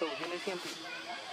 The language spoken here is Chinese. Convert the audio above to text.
手机的电池